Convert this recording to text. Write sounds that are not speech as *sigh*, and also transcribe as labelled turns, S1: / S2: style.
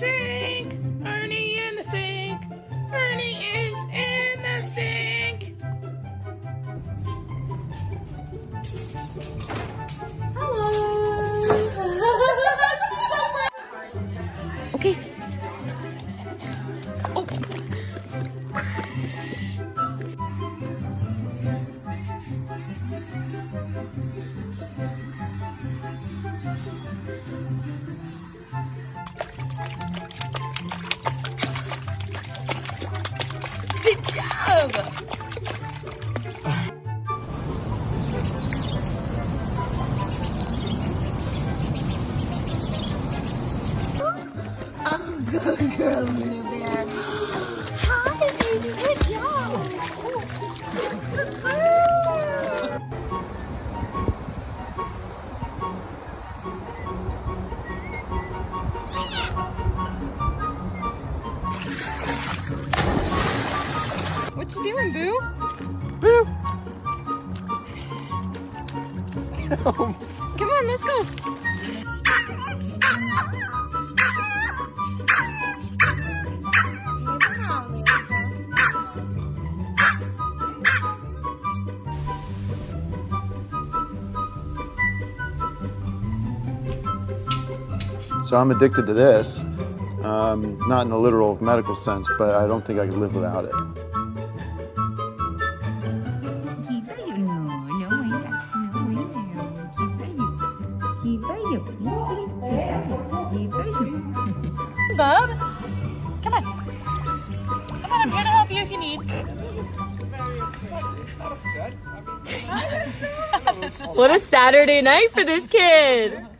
S1: sí. *gasps* Good job! Oh, good girl, Luna Bear. Hi, baby. Good job. What you doing, Boo?
S2: Boo.
S1: Come on, let's go.
S3: So I'm addicted to this, um, not in a literal medical sense, but I don't think I could live without it.
S4: Bub, come on. Come on, I'm here to help you if you need. *laughs* what a Saturday night for this kid.